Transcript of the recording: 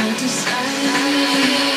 I decided.